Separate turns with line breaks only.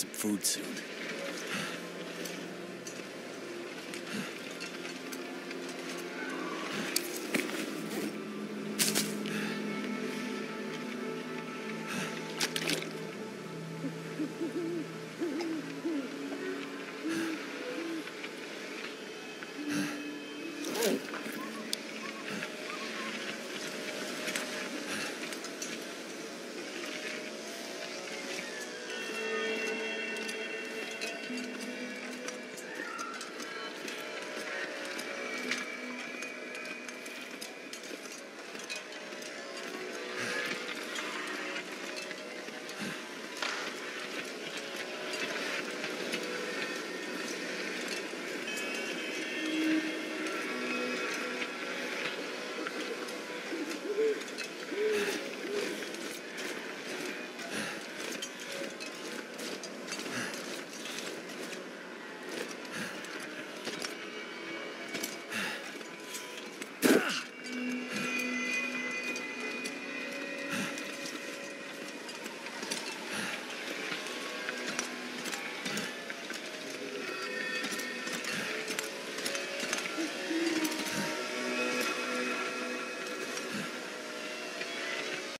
some food soon.